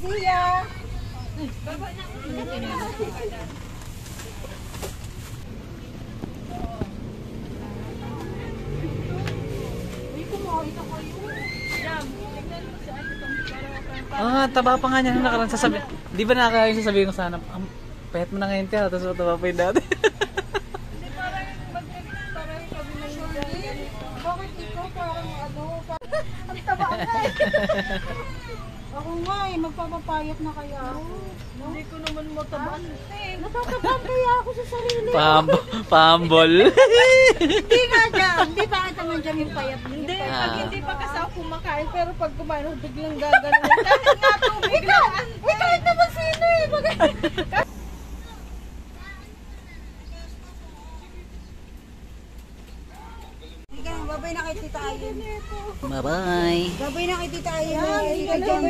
See ya! Ah, taba pa nga niya nung nakaraan sasabi. Di ba nakakain sasabihin ko sana, ang payat mo na ngayon tiyan, tapos taba pa yung dati. Bakit ikaw parang ano? parang- Ang taba ka eh. Ako nga eh, magpapapayat na kaya ako. No? Hindi ko naman matabaan. Natatabaan kaya ako sa sarili. Pam pambol. Hindi nga dyan. Hindi pa kita man dyan yung payat. Hindi, Ah. pag hindi pa kasi ako kumakain, pero pag kumain biglang gaganon. Dahil nga tubig lang. Uy, kahit naman sino eh. Mag- Babay na kay Tita Ayin. Bye-bye. Babay na kay Tita Ayin. Dyan.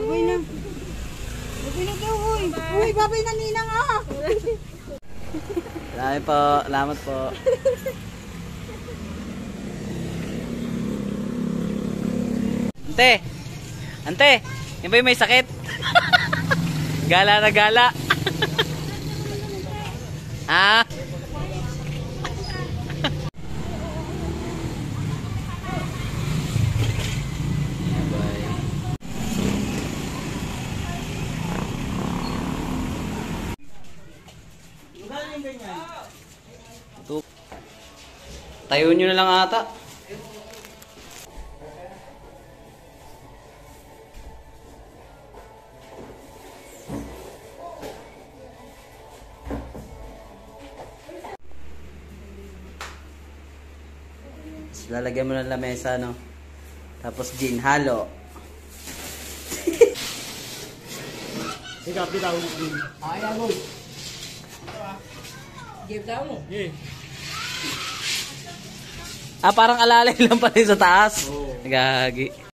Babay na. Babay na daw, uy. Uy, babay na Ninang ah. Salamat po. Salamat po. Ante! Ante! Yan ba yung may sakit? gala na gala. ah? Tu- Tayo nyo na lang ata. Tapos lalagyan mo ng lamesa, no? Tapos gin, halo. Ikaw, bitaw. Ah, parang alalay lang pala yun sa taas. Gagi.